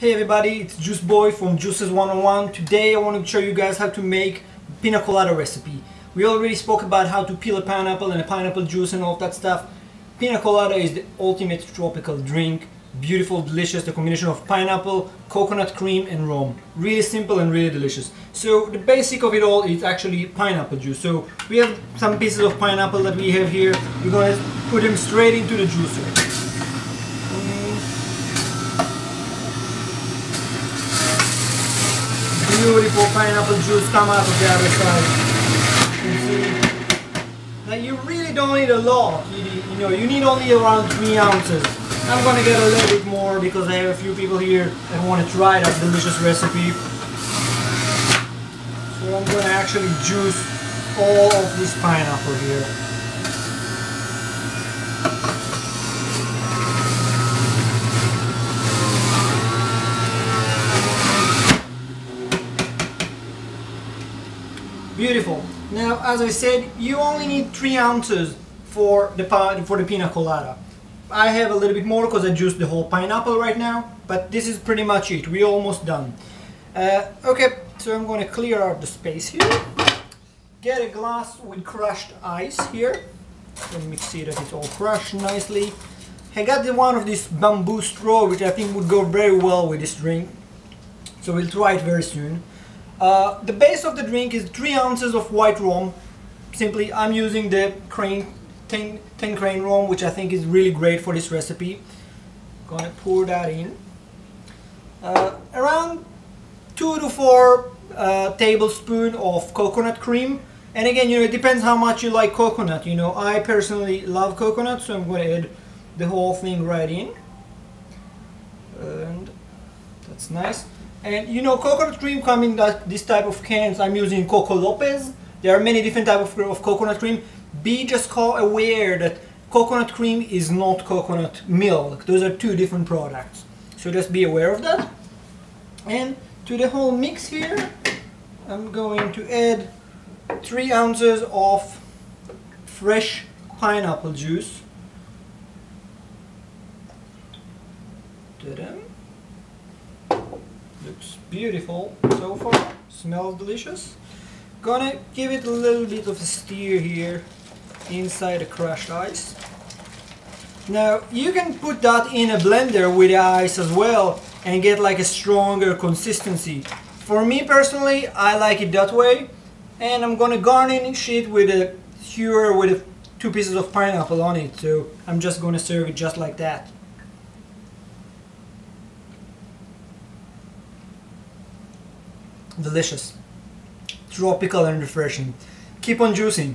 Hey everybody, it's Juice Boy from Juices 101. Today I want to show you guys how to make pina colada recipe. We already spoke about how to peel a pineapple and a pineapple juice and all that stuff. Pina colada is the ultimate tropical drink. Beautiful, delicious, the combination of pineapple, coconut cream and rum. Really simple and really delicious. So the basic of it all is actually pineapple juice. So we have some pieces of pineapple that we have here. We're to put them straight into the juicer. Beautiful pineapple juice come out of the other side. You? Now you really don't need a lot. You, you know, you need only around three ounces. I'm gonna get a little bit more because I have a few people here that want to try that delicious recipe. So I'm gonna actually juice all of this pineapple here. Beautiful. Now, as I said, you only need three ounces for the for the pina colada. I have a little bit more because I juiced the whole pineapple right now, but this is pretty much it. We're almost done. Uh, okay, so I'm going to clear out the space here. Get a glass with crushed ice here. Let me see that it's all crushed nicely. I got the one of this bamboo straw, which I think would go very well with this drink. So we'll try it very soon. Uh, the base of the drink is 3 ounces of white rum. Simply, I'm using the crane 10, 10 Cane rum, which I think is really great for this recipe. Gonna pour that in. Uh, around 2 to 4 uh, tablespoon of coconut cream. And again, you know, it depends how much you like coconut. You know, I personally love coconut, so I'm to add the whole thing right in. And that's nice. And you know, coconut cream come in that, this type of cans. I'm using Coco Lopez. There are many different types of, of coconut cream. Be just aware that coconut cream is not coconut milk. Those are two different products. So just be aware of that. And to the whole mix here, I'm going to add three ounces of fresh pineapple juice. Ta-da. Looks beautiful so far. Smells delicious. Gonna give it a little bit of a stir here inside the crushed ice. Now you can put that in a blender with the ice as well and get like a stronger consistency. For me personally, I like it that way and I'm gonna garnish it with a skewer with a, two pieces of pineapple on it so I'm just gonna serve it just like that. Delicious, tropical and refreshing. Keep on juicing.